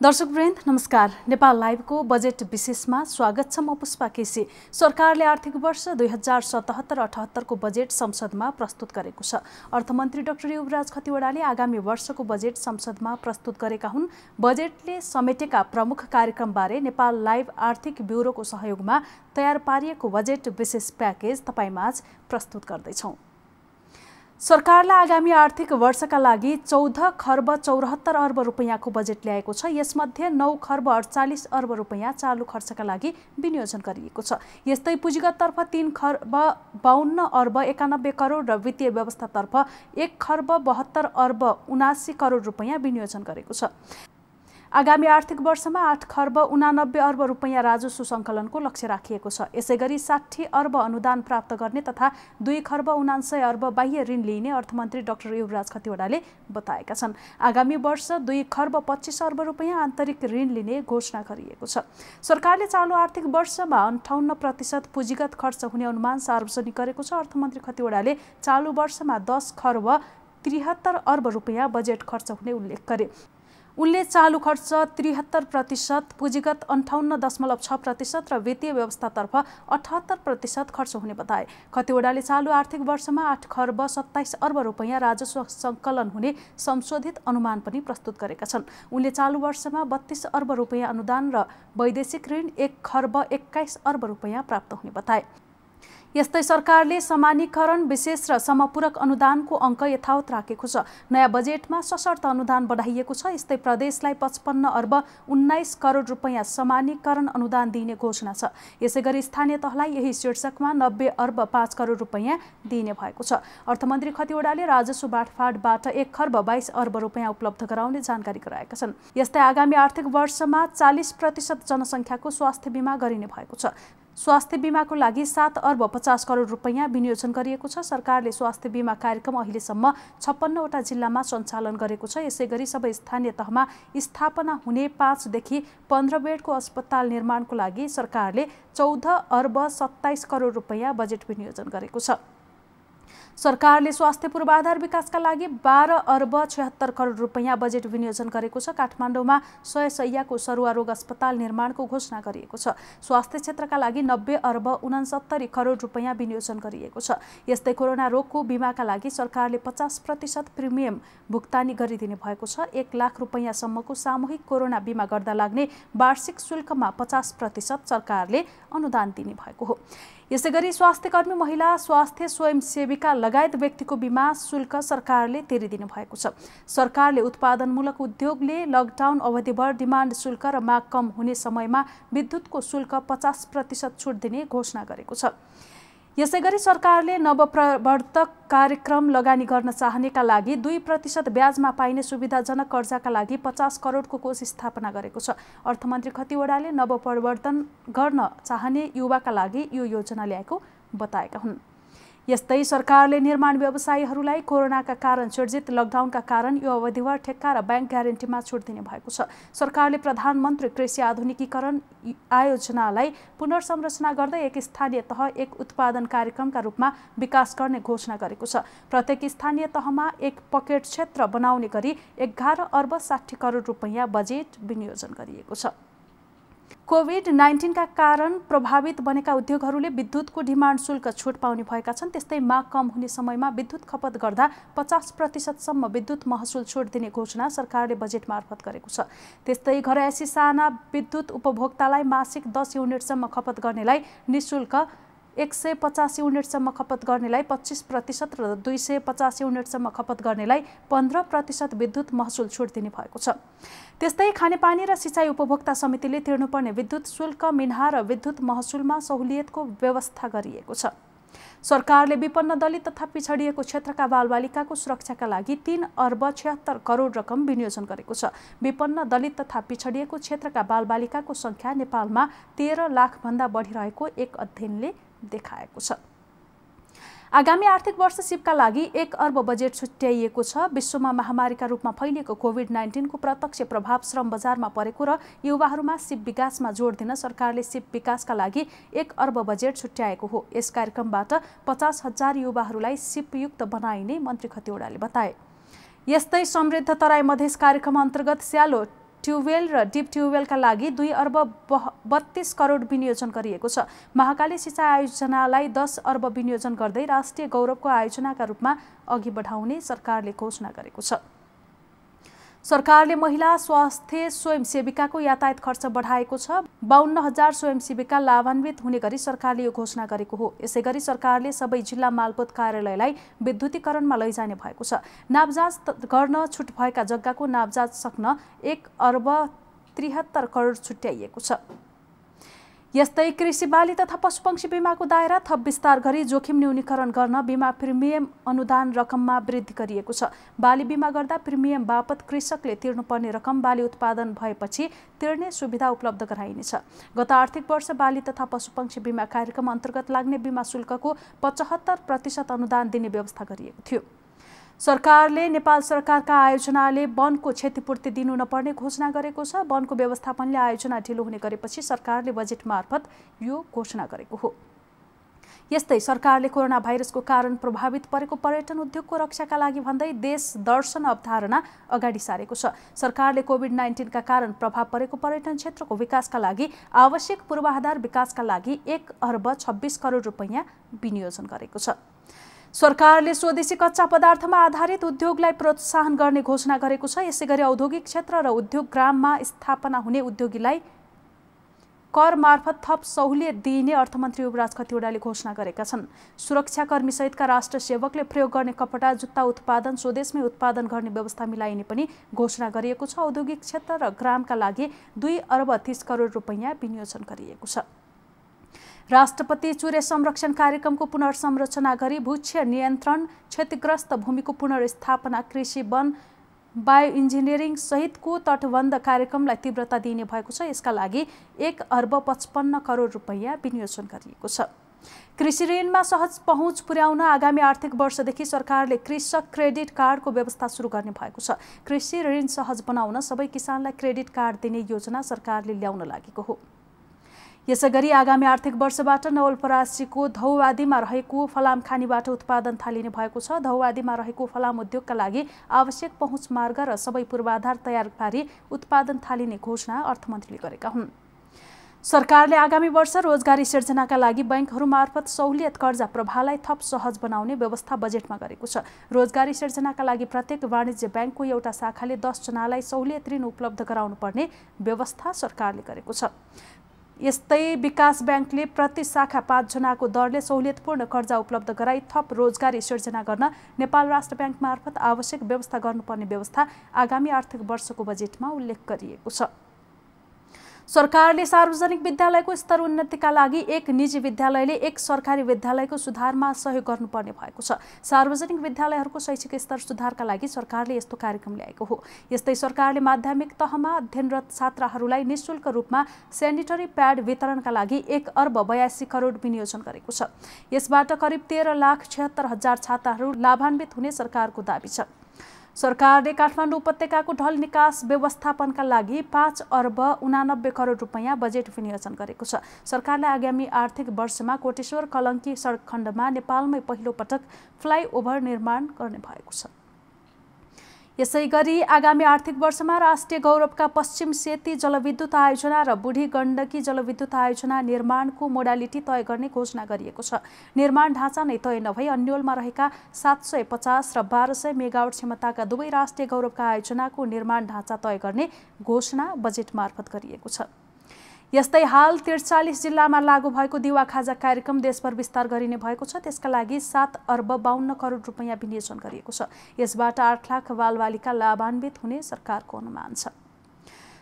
दर्शकवृन्द नमस्कार। नेपाल लाइभको बजेट विशेषमा स्वागत छ म पुष्पा केसी। सरकारले आर्थिक वर्ष दुई हजार सतहत्तर अठहत्तरको बजेट संसदमा प्रस्तुत गरेको छ। अर्थमन्त्री डाक्टर युवराज खतिवडाले आगामी वर्षको बजेट संसदमा प्रस्तुत गरेका हुन्। बजेटले समेटेका प्रमुख कार्यक्रमबारे नेपाल लाइभ आर्थिक ब्युरोको सहयोगमा तयार पारिएको बजेट विशेष प्याकेज तपाईँमाझ प्रस्तुत गर्दैछौँ। सरकारलाई आगामी आर्थिक वर्षका लागि चौध खर्ब चौरात्तर अर्ब रुपियाँको बजेट ल्याएको छ। यसमध्ये नौ खर्ब अडचालिस अर्ब रुपियाँ चालु खर्चका लागि विनियोजन गरिएको छ। यस्तै पुँजीगततर्फ तिन खर्ब बाहन्न अर्ब एकानब्बे करोड र वित्तीय व्यवस्थातर्फ एक खर्ब बहत्तर अर्ब उनासी करोड रुपियाँ विनियोजन गरेको छ। आगामी आर्थिक वर्षमा आठ खर्ब उनानब्बे अर्ब रुपियाँ राजस्व सङ्कलनको लक्ष्य राखिएको छ। यसै गरी साठी अर्ब अनुदान प्राप्त गर्ने तथा दुई खर्ब उनान्सय अर्ब बाह्य ऋण लिइने अर्थमन्त्री डाक्टर युवराज खतिवडाले बताएका छन्। आगामी वर्ष दुई खर्ब पच्चिस अर्ब रुपियाँ आन्तरिक ऋण लिने घोषणा गरिएको छ। सरकारले चालु आर्थिक वर्षमा अन्ठाउन्न प्रतिशत पुँजीगत खर्च हुने अनुमान सार्वजनिक गरेको छ। अर्थमन्त्री खतिवडाले चालु वर्षमा दस खर्ब त्रिहत्तर अर्ब रुपियाँ बजेट खर्च हुने उल्लेख गरे। उनले चालु खर्च त्रिहत्तर प्रतिशत पुँजीगत अन्ठाउन्न दशमलव छ प्रतिशत र वित्तीय व्यवस्थातर्फ अठहत्तर प्रतिशत खर्च हुने बताए। खतिवडाले चालु आर्थिक वर्षमा आठ खर्ब सत्ताइस अर्ब रुपियाँ राजस्व सङ्कलन हुने संशोधित अनुमान पनि प्रस्तुत गरेका छन्। उनले चालु वर्षमा बत्तीस अर्ब रुपियाँ अनुदान र वैदेशिक ऋण एक खर्ब एक्काइस अर्ब रुपियाँ प्राप्त हुने बताए। यस्तै सरकारले समानीकरण विशेष र समपूरक अनुदानको अङ्क यथावत राखेको छ। नयाँ बजेटमा सशर्त अनुदान बढाइएको छ। यस्तै प्रदेशलाई पचपन्न अर्ब उन्नाइस करोड रुपियाँ समानीकरण अनुदान दिइने घोषणा छ। यसै गरी स्थानीय तहलाई यही शीर्षकमा नब्बे अर्ब पाँच करोड रुपियाँ दिइने भएको छ। अर्थमन्त्री खतिवडाले राजस्व बाँडफाँडबाट एक खर्ब बाइस अर्ब रुपियाँ उपलब्ध गराउने जानकारी गराएका छन्। यस्तै आगामी आर्थिक वर्षमा चालिस प्रतिशत जनसङ्ख्याको स्वास्थ्य बिमा गरिने भएको छ। स्वास्थ्य बिमाको लागि सात अर्ब पचास करोड रुपियाँ विनियोजन गरिएको छ। सरकारले स्वास्थ्य बिमा कार्यक्रम अहिलेसम्म छप्पन्नवटा जिल्लामा सञ्चालन गरेको छ। यसै गरी सबै स्थानीय तहमा स्थापना हुने पाँचदेखि पन्ध्र बेडको अस्पताल निर्माणको लागि सरकारले चौध अर्ब सत्ताइस करोड रुपियाँ बजेट विनियोजन गरेको छ। सरकारले स्वास्थ्य पूर्वाधार विकासका लागि बाह्र अर्ब छत्तर करोड रुपियाँ बजेट विनियोजन गरेको छ। काठमाडौँमा सय सयको सरुवा रोग अस्पताल निर्माणको घोषणा गरिएको छ। स्वास्थ्य क्षेत्रका लागि नब्बे अर्ब उनासत्तरी करोड रुपियाँ विनियोजन गरिएको छ। यस्तै कोरोना रोगको बिमाका लागि सरकारले पचास प्रतिशत प्रिमियम भुक्तानी गरिदिने भएको छ। एक लाख रुपियाँसम्मको सामूहिक कोरोना बिमा गर्दा लाग्ने वार्षिक शुल्कमा पचास प्रतिशत सरकारले अनुदान दिने भएको हो। यसै गरी स्वास्थ्यकर्मी महिला स्वास्थ्य स्वयंसेविका लगायत व्यक्तिको बिमा शुल्क सरकारले तिरिदिनु भएको छ। सरकारले उत्पादनमूलक उद्योगले लकडाउन अवधिभर डिमान्ड शुल्क र माग कम हुने समयमा विद्युतको शुल्क पचास प्रतिशत छुट दिने घोषणा गरेको छ। यसै गरी सरकारले नवप्रवर्तक कार्यक्रम लगानी गर्न चाहनेका लागि दुई प्रतिशत ब्याजमा पाइने सुविधाजनक कर्जाका लागि पचास करोडको कोष स्थापना गरेको छ। अर्थमन्त्री खतिवडाले नवप्रवर्तन गर्न चाहने युवाका लागि यो योजना ल्याएको बताएका हुन्। यस्तै सरकारले निर्माण व्यवसायीहरूलाई कोरोनाका कारण सिर्जित लकडाउनका कारण यो अवधिभर ठेक्का र ब्याङ्क ग्यारेन्टीमा छुट दिने भएको छ। सरकारले प्रधानमन्त्री कृषि आधुनिकीकरण आयोजनालाई पुनर्संरचना गर्दै एक स्थानीय तह एक उत्पादन कार्यक्रमका रूपमा विकास गर्ने घोषणा गरेको छ। प्रत्येक स्थानीय तहमा एक पकेट क्षेत्र बनाउने गरी एघार अर्ब साठी करोड रुपियाँ बजेट विनियोजन गरिएको छ। कोभिड नाइन्टिनका कारण प्रभावित बनेका उद्योगहरूले विद्युतको डिमान्ड शुल्क छुट पाउने भएका छन् त्यस्तै माग कम हुने समयमा विद्युत खपत गर्दा पचास प्रतिशतसम्म विद्युत महसुल छुट दिने घोषणा सरकारले बजेट मार्फत गरेको छ। त्यस्तै घरयासी साना विद्युत उपभोक्तालाई मासिक दस युनिटसम्म खपत गर्नेलाई निशुल्क एक सय पचास युनिटसम्म खपत गर्नेलाई पच्चिस प्रतिशत र दुई सय पचास युनिटसम्म खपत गर्नेलाई पन्ध्र प्रतिशत विद्युत महसुल छुट दिने भएको छ। त्यस्तै खानेपानी र सिँचाइ उपभोक्ता समितिले तिर्नुपर्ने विद्युत शुल्क मिन्हा र विद्युत महसुलमा सहुलियतको व्यवस्था गरिएको छ। सरकारले विपन्न दलित तथा पिछडिएको क्षेत्रका बालबालिकाको सुरक्षाका लागि तीन अर्ब छत्तर करोड रकम विनियोजन गरेको छ। विपन्न दलित तथा पिछडिएको क्षेत्रका बालबालिकाको सङ्ख्या नेपालमा तेह्र लाखभन्दा बढिरहेको एक अध्ययनले देखाएको छ। आगामी आर्थिक वर्ष सिपका लागि एक अर्ब बजेट छुट्याइएको छ। विश्वमा महामारीका रूपमा फैलिएको कोभिड नाइन्टिनको प्रत्यक्ष प्रभाव श्रम बजारमा परेको र युवाहरूमा सिप विकासमा जोड दिन सरकारले सिप विकासका लागि एक अर्ब बजेट छुट्याएको हो। यस कार्यक्रमबाट पचास हजार युवाहरूलाई सिपयुक्त बनाइने मन्त्री खतिवडाले बताए। यस्तै समृद्ध तराई मधेस कार्यक्रम अन्तर्गत स्यालो ट्युबवेल र डिप ट्युबवेलका लागि दुई अर्ब बत्तीस करोड विनियोजन गरिएको छ। महाकाली सिँचाइ आयोजनालाई दस अर्ब विनियोजन गर्दै राष्ट्रिय गौरवको आयोजनाका रूपमा अघि बढाउने सरकारले घोषणा गरेको छ। सरकारले महिला स्वास्थ्य स्वयंसेविकाको यातायात खर्च बढाएको छ। बाहन्न हजार स्वयंसेविका लाभान्वित हुने गरी सरकारले यो घोषणा गरेको हो। यसै गरी सरकारले सबै जिल्ला मालपोत कार्यालयलाई विद्युतीकरणमा लैजाने भएको छ। नापजाँच गर्न छुट भएका जग्गाको नापजाँच सक्न एक अर्ब त्रिहत्तर करोड छुट्याइएको छ। यस्तै कृषि बाली तथा पशुपक्षी बिमाको दायरा थप विस्तार गरी जोखिम न्यूनीकरण गर्न बिमा प्रिमियम अनुदान रकममा वृद्धि गरिएको छ। बाली बिमा गर्दा प्रिमियम बापत कृषकले तिर्नुपर्ने रकम बाली उत्पादन भएपछि तिर्ने सुविधा उपलब्ध गराइनेछ। गत आर्थिक वर्ष बाली तथा पशुपक्षी बिमा कार्यक्रम अन्तर्गत लाग्ने बिमा शुल्कको पचहत्तर प्रतिशत अनुदान दिने व्यवस्था गरिएको थियो। सरकारले नेपाल सरकारका आयोजनाले वनको क्षतिपूर्ति दिनु नपर्ने घोषणा गरेको छ। वनको व्यवस्थापनले आयोजना ढिलो हुने गरेपछि सरकारले बजेट मार्फत यो घोषणा गरेको हो। यस्तै सरकारले कोरोना भाइरसको कारण प्रभावित परेको पर्यटन उद्योगको रक्षाका लागि भन्दै देश दर्शन अवधारणा अगाडि सारेको छ। सरकारले कोभिड नाइन्टिनका कारण प्रभाव परेको पर्यटन क्षेत्रको विकासका लागि आवश्यक पूर्वाधार विकासका लागि एक अर्ब छब्बिस करोड रुपियाँ विनियोजन गरेको छ। सरकारले स्वदेशी कच्चा पदार्थमा आधारित उद्योगलाई प्रोत्साहन गर्ने घोषणा गरेको छ। यसै गरी औद्योगिक क्षेत्र र उद्योग ग्राममा स्थापना हुने उद्योगीलाई कर मार्फत थप सहुलियत दिइने अर्थमन्त्री युवराज खतिवडाले घोषणा गरेका छन्। सुरक्षाकर्मीसहितका राष्ट्र सेवकले प्रयोग गर्ने कपडा जुत्ता उत्पादन स्वदेशमै उत्पादन गर्ने व्यवस्था मिलाइने पनि घोषणा गरिएको छ। औद्योगिक क्षेत्र र ग्रामका लागि दुई अर्ब तिस करोड रुपियाँ विनियोजन गरिएको छ। राष्ट्रपति चुरे संरक्षण कार्यक्रमको पुनर्संरचना गरी भूक्ष नियन्त्रण क्षतिग्रस्त भूमिको पुनर्स्थापना कृषि वन बायो इन्जिनियरिङ सहितको तटबन्ध कार्यक्रमलाई तीव्रता दिइने भएको छ। यसका लागि एक अर्ब पचपन्न करोड रुपियाँ विनियोजन गरिएको छ। कृषि ऋणमा सहज पहुँच पुर्याउन आगामी आर्थिक वर्षदेखि सरकारले कृषक क्रेडिट कार्डको व्यवस्था सुरु गर्ने भएको छ। कृषि ऋण सहज बनाउन सबै किसानलाई क्रेडिट कार्ड दिने योजना सरकारले ल्याउन लागेको हो। यसै गरी आगामी आर्थिक वर्षबाट नवलपरासीको धौवादीमा रहेको फलाम खानीबाट उत्पादन थालिने भएको छ। धौवादीमा रहेको फलाम उद्योगका लागि आवश्यक पहुँच मार्ग र सबै पूर्वाधार तयार पारी उत्पादन थालिने घोषणा अर्थमन्त्रीले गरेका हुन्। सरकारले आगामी वर्ष रोजगारी सिर्जनाका लागि बैङ्कहरू मार्फत सहुलियत कर्जा प्रभावलाई थप सहज बनाउने व्यवस्था बजेटमा गरेको छ। रोजगारी सिर्जनाका लागि प्रत्येक वाणिज्य ब्याङ्कको एउटा शाखाले दसजनालाई सहुलियत ऋण उपलब्ध गराउनु पर्ने व्यवस्था सरकारले गरेको छ। यस्तै विकास ब्याङ्कले प्रति शाखा पाँचजनाको दरले सहुलियतपूर्ण कर्जा उपलब्ध गराई थप रोजगारी सिर्जना गर्न नेपाल राष्ट्र ब्याङ्क मार्फत आवश्यक व्यवस्था गर्नुपर्ने व्यवस्था आगामी आर्थिक वर्षको बजेटमा उल्लेख गरिएको छ। सरकारले सार्वजनिक विद्यालयको स्तर उन्नतिका लागि एक निजी विद्यालयले एक सरकारी विद्यालयको सुधारमा सहयोग गर्नुपर्ने भएको छ। सार्वजनिक विद्यालयहरूको शैक्षिक स्तर सुधारका लागि सरकारले यस्तो कार्यक्रम ल्याएको हो। यस्तै सरकारले माध्यमिक तहमा अध्ययनरत छात्राहरूलाई निशुल्क रूपमा सेनिटरी प्याड वितरणका लागि एक अर्ब बयासी करोड विनियोजन गरेको छ। यसबाट करिब तेह्र लाख छिहत्तर हजार छात्राहरू लाभान्वित हुने सरकारको दावी छ। सरकारले काठमाडौँ उपत्यकाको ढल निकास व्यवस्थापनका लागि पाँच अर्ब उनानब्बे करोड रुपियाँ बजेट विनियोजन गरेको छ। सरकारले आगामी आर्थिक वर्षमा कोटेश्वर कलङ्की सडक खण्डमा नेपालमै पहिलो पटक फ्लाइओभर निर्माण गर्ने भएको छ। यसै गरी आगामी आर्थिक वर्षमा राष्ट्रिय गौरवका पश्चिम सेती जलविद्युत आयोजना र बुढी गण्डकी जलविद्युत आयोजना निर्माणको मोडालिटी तय गर्ने घोषणा गरिएको छ। निर्माण ढाँचा नै तय नभई अन्यलमा रहेका सात सय पचास र बाह्र सय मेगावट क्षमताका दुवै राष्ट्रिय गौरवका आयोजनाको निर्माण ढाँचा तय गर्ने घोषणा बजेट मार्फत गरिएको छ। यस्तै हाल त्रिचालिस जिल्लामा लागू भएको दिवा खाजा कार्यक्रम देशभर विस्तार गरिने भएको छ। त्यसका लागि सात अर्ब बाहन्न करोड रुपियाँ विनियोजन गरिएको छ। यसबाट आठ लाख बालबालिका लाभान्वित हुने सरकारको अनुमान छ।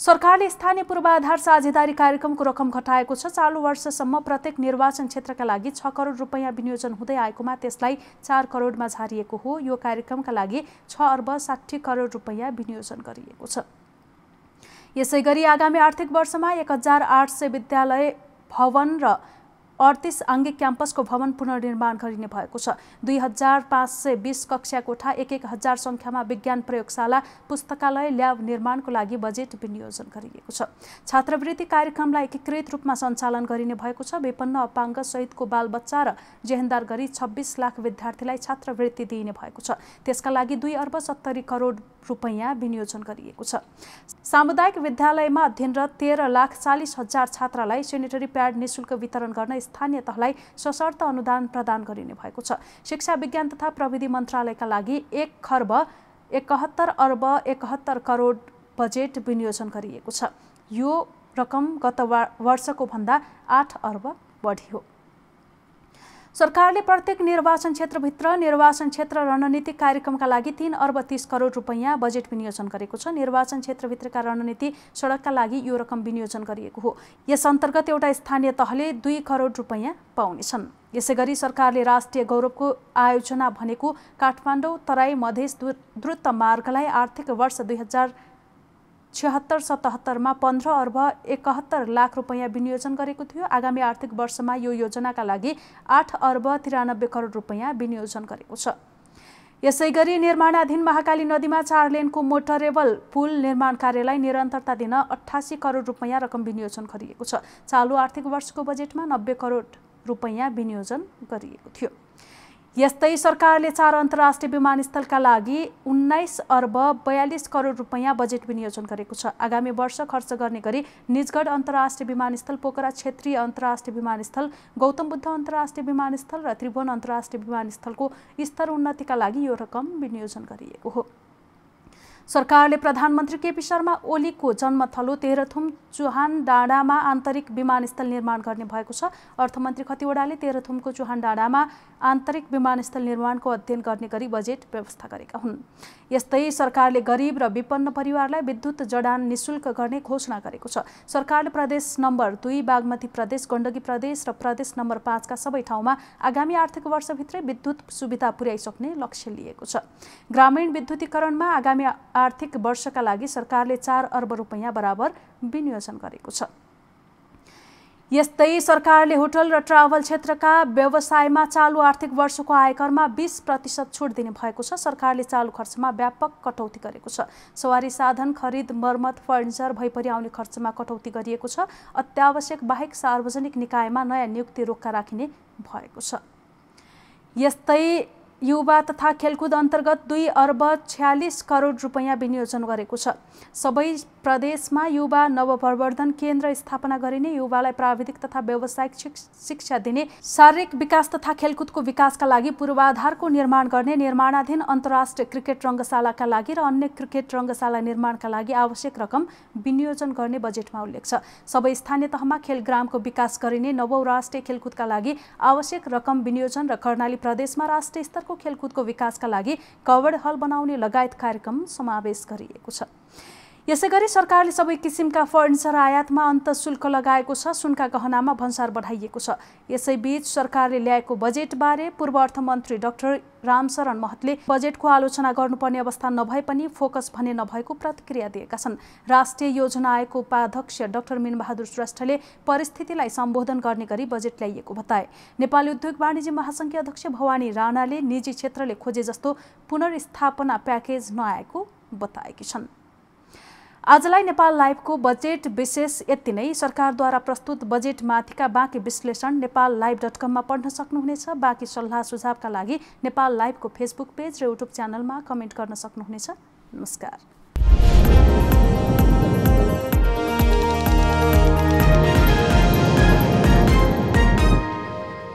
सरकारले स्थानीय पूर्वाधार साझेदारी कार्यक्रमको रकम घटाएको छ। चालु वर्षसम्म प्रत्येक निर्वाचन क्षेत्रका लागि छ करोड रुपियाँ विनियोजन हुँदै आएकोमा त्यसलाई चार करोडमा झारिएको हो। यो कार्यक्रमका लागि छ अर्ब साठी करोड रुपियाँ विनियोजन गरिएको छ। यसै गरी आगामी आर्थिक वर्षमा एक हजार आठ सय विद्यालय भवन र अडतिस आङ्गिक क्याम्पसको भवन पुनर्निर्माण गरिने भएको छ। दुई हजार पाँच सय बिस कक्षा कोठा एक एक हजार सङ्ख्यामा विज्ञान प्रयोगशाला पुस्तकालय ल्याब निर्माणको लागि बजेट विनियोजन गरिएको छ। छात्रवृत्ति कार्यक्रमलाई एकीकृत रूपमा सञ्चालन गरिने भएको छ। विपन्न अपाङ्ग सहितको बालबच्चा र जेहेन्दार गरी छब्बिस लाख विद्यार्थीलाई छात्रवृत्ति दिइने भएको छ। त्यसका लागि दुई अर्ब सत्तरी करोड रुपैयाँ विनियोजन गरिएको छ। सामुदायिक विद्यालयमा अध्ययनरत तेह्र लाख चालिस हजार छात्रालाई सेनिटरी प्याड निशुल्क वितरण गर्न स्थानीय तहलाई सशर्त अनुदान प्रदान गरिने भएको छ। शिक्षा विज्ञान तथा प्रविधि मन्त्रालयका लागि एक खर्ब एकहत्तर अर्ब एकहत्तर करोड बजेट विनियोजन गरिएको छ। यो रकम गत वर्षको भन्दा आठ अर्ब बढी हो। सरकारले प्रत्येक निर्वाचन क्षेत्रभित्र निर्वाचन क्षेत्र रणनीतिक कार्यक्रमका लागि तीन अर्ब तिस करोड रुपियाँ बजेट विनियोजन गरेको छ। निर्वाचन क्षेत्रभित्रका रणनीति सडकका लागि यो रकम विनियोजन गरिएको हो। यस अन्तर्गत एउटा स्थानीय तहले दुई करोड रुपियाँ पाउनेछन्। यसै गरी सरकारले राष्ट्रिय गौरवको आयोजना भनेको काठमाडौँ तराई मधेस द्रुत मार्गलाई आर्थिक वर्ष दुई हजार छिहत्तर सतहत्तरमा पन्ध्र अर्ब एकहत्तर लाख रुपियाँ विनियोजन गरेको थियो। आगामी आर्थिक वर्षमा यो योजनाका लागि आठ अर्ब तिरानब्बे करोड रुपियाँ विनियोजन गरेको छ। यसै गरी निर्माणाधीन महाकाली नदीमा चार लेनको मोटरेबल पुल निर्माण कार्यलाई निरन्तरता दिन अठासी करोड रुपियाँ रकम विनियोजन गरिएको छ। चालु आर्थिक वर्षको बजेटमा नब्बे करोड रुपियाँ विनियोजन गरिएको थियो। यस्तै सरकारले चार अन्तर्राष्ट्रिय विमानस्थलका लागि उन्नाइस अर्ब बयालिस करोड रुपियाँ बजेट विनियोजन गरेको छ। आगामी वर्ष खर्च गर्ने गरी निजगढ अन्तर्राष्ट्रिय विमानस्थल पोखरा क्षेत्रीय अन्तर्राष्ट्रिय विमानस्थल गौतम बुद्ध अन्तर्राष्ट्रिय विमानस्थल र त्रिभुवन अन्तर्राष्ट्रिय विमानस्थलको स्तर उन्नतिका लागि यो रकम विनियोजन गरिएको हो। सरकारले प्रधानमन्त्री केपी शर्मा ओलीको जन्मथलो तेह्रथुम चुहान डाँडामा आन्तरिक विमानस्थल निर्माण गर्ने भएको छ। अर्थमन्त्री खतिवडाले तेह्रथुमको चुहान डाँडामा आन्तरिक विमानस्थल निर्माणको अध्ययन गर्ने गरी बजेट व्यवस्था गरेका हुन्। यस्तै सरकारले गरिब र विपन्न परिवारलाई विद्युत जडान निशुल्क गर्ने घोषणा गरेको छ। सरकारले प्रदेश नम्बर दुई बागमती प्रदेश गण्डकी प्रदेश र प्रदेश नम्बर पाँचका सबै ठाउँमा आगामी आर्थिक वर्षभित्रै विद्युत सुविधा पुर्याइसक्ने लक्ष्य लिएको छ। ग्रामीण विद्युतीकरणमा आगामी आर्थिक वर्षका लागि सरकारले चार अर्ब रुपियाँ बराबर विनियोजन गरेको छ। यस्तै सरकारले होटल र ट्राभल क्षेत्रका व्यवसायमा चालु आर्थिक वर्षको आयकरमा बिस प्रतिशत छुट दिने भएको छ। सरकारले चालु खर्चमा व्यापक कटौती गरेको छ। सवारी साधन खरिद मर्मत फर्निचर भइपरि आउने खर्चमा कटौती गरिएको छ। अत्यावश्यक बाहेक सार्वजनिक निकायमा नयाँ नियुक्ति रोक्का राखिने भएको छ। यस्तै युवा तथा खेलकुद अन्तर्गत दुई अर्ब छ्यालिस करोड रुपियाँ विनियोजन गरेको छ। सबै प्रदेशमा युवा नवप्रवर्धन केन्द्र स्थापना गरिने युवालाई प्राविधिक तथा व्यावसायिक शिक्षा दिने शारीरिक विकास तथा खेलकुदको विकासका लागि पूर्वाधारको निर्माण गर्ने निर्माणाधीन अन्तर्राष्ट्रिय क्रिकेट रङ्गशालाका लागि र अन्य क्रिकेट रङ्गशाला निर्माणका लागि आवश्यक रकम विनियोजन गर्ने बजेटमा उल्लेख छ। सबै स्थानीय तहमा खेल ग्रामको विकास गरिने नवौँ राष्ट्रिय खेलकुदका लागि आवश्यक रकम विनियोजन र कर्णाली प्रदेशमा राष्ट्रिय स्तरको खेलकुदको विकासका लागि कवर्ड हल बनाउने लगायत कार्यक्रम समावेश गरिएको छ। यसै गरी सरकारले सबै किसिमका फर्निचर आयातमा अन्त शुल्क लगाएको छ सुनका गहनामा भन्सार बढाइएको छ। यसैबीच सरकारले ल्याएको बजेटबारे पूर्व अर्थमन्त्री डाक्टर रामशरण महतले बजेटको आलोचना गर्नुपर्ने अवस्था नभए पनि फोकस भने नभएको प्रतिक्रिया दिएका छन्। राष्ट्रिय योजना आयोगको उपाध्यक्ष डाक्टर मिनबहादुर श्रेष्ठले परिस्थितिलाई सम्बोधन गर्ने गरी बजेट ल्याइएको बताए। नेपाली उद्योग वाणिज्य महासङ्घीय अध्यक्ष भवानी राणाले निजी क्षेत्रले खोजे जस्तो पुनर्स्थापना प्याकेज नआएको बताएकी छन्। आजलाई नेपाल लाइभको बजेट विशेष यति नै। सरकारद्वारा प्रस्तुत बजेटमाथिका बाँकी विश्लेषण नेपाल लाइभ डट कममा पढ्न सक्नुहुनेछ। बाँकी सल्लाह सुझावका लागि नेपाल लाइभको फेसबुक पेज र युट्युब च्यानलमा कमेन्ट गर्न सक्नुहुनेछ। नमस्कार।